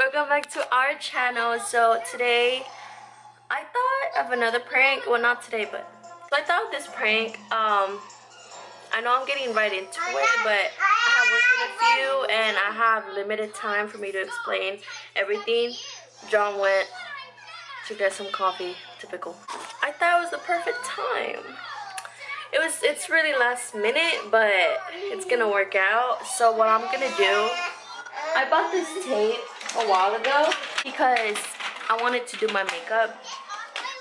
welcome back to our channel. So today i thought of another prank. Well not today but so i thought of this prank. Um i know i'm getting right into it but i have worked in a few and i have limited time for me to explain everything. John went to get some coffee typical. I thought it was the perfect time. It was it's really last minute but it's gonna work out. So what i'm gonna do i bought this tape a while ago because i wanted to do my makeup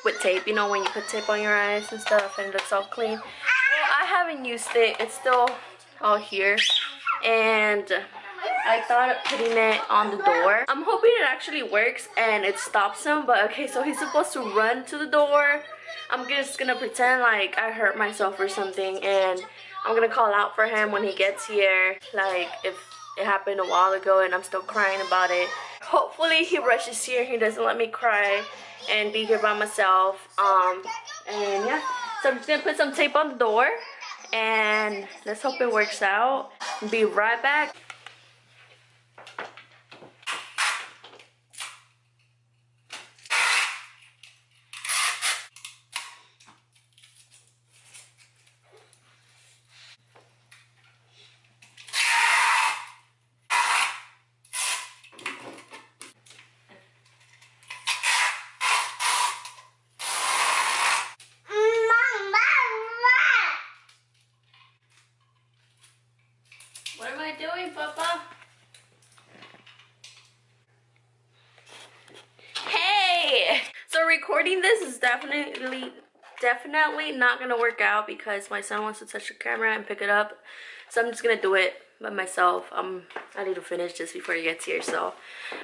with tape you know when you put tape on your eyes and stuff and it looks all clean well, i haven't used it it's still all here and I thought of putting it on the door. I'm hoping it actually works and it stops him. But okay, so he's supposed to run to the door I'm just gonna pretend like I hurt myself or something and I'm gonna call out for him when he gets here like if it happened a while ago and I'm still crying about it. Hopefully he rushes here. He doesn't let me cry and be here by myself. Um and yeah. So I'm just gonna put some tape on the door and let's hope it works out. Be right back recording this is definitely definitely not gonna work out because my son wants to touch the camera and pick it up. So i'm just gonna do it by myself. Um i need to finish this before he gets here so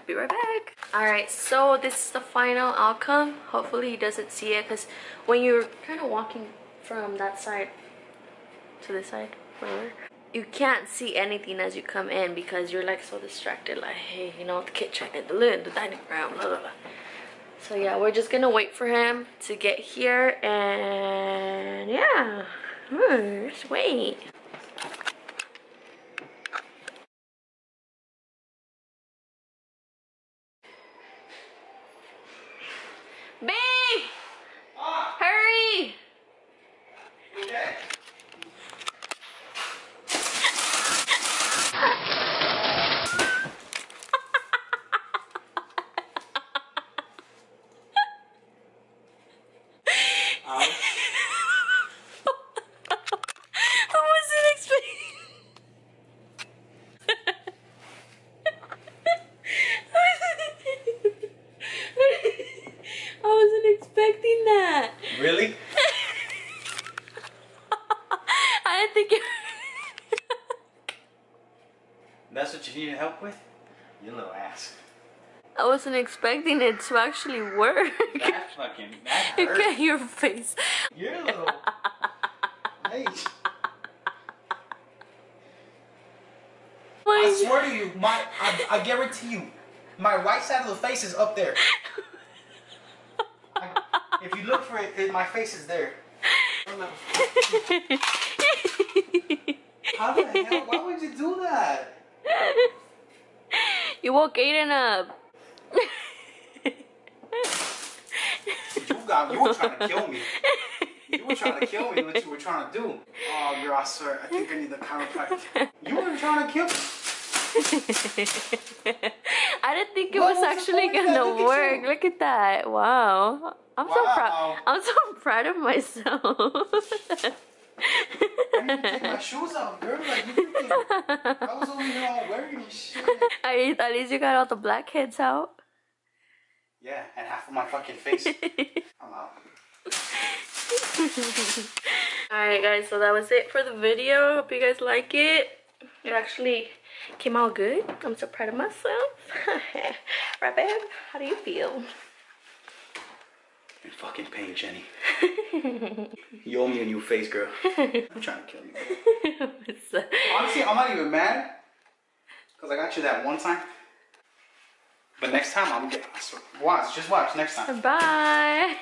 be right back. All right so this is the final outcome. Hopefully he doesn't see it because when you're kind of walking from that side to this side whatever you can't see anything as you come in because you're like so distracted like hey you know the kitchen and the lid the dining room blah blah blah so yeah, we're just gonna wait for him to get here and yeah, just wait. I didn't think you That's what you needed help with? You little ass. I wasn't expecting it to actually work. That fucking, that hurt. Look at your face. You're little... hey. I swear to you, my I, I, guarantee you, my right side of the face is up there. If you look for it, it, my face is there. How the hell? Why would you do that? You woke Aidan up you got you were trying to kill me. You were trying to kill me what you were trying to do. Oh girl, I swear, I think I need the chiropractor. You were trying to kill me. I didn't think it what was, was actually gonna work. Look at that. Wow. I'm wow. so proud I'm so proud of myself. I need to take my shoes off, girl. Like, you I was over here all wearing shit. At least you got all the blackheads out. Yeah, and half of my fucking face. I'm out. Alright guys, so that was it for the video. Hope you guys like it. It actually came out good. I'm so proud of myself. right babe, how do you feel? In fucking pain, Jenny. you owe me a new face, girl. I'm trying to kill you. Honestly, I'm not even mad. Because I got you that one time. But next time I'm gonna get watch, just watch next time. Bye.